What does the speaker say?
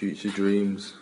future dreams.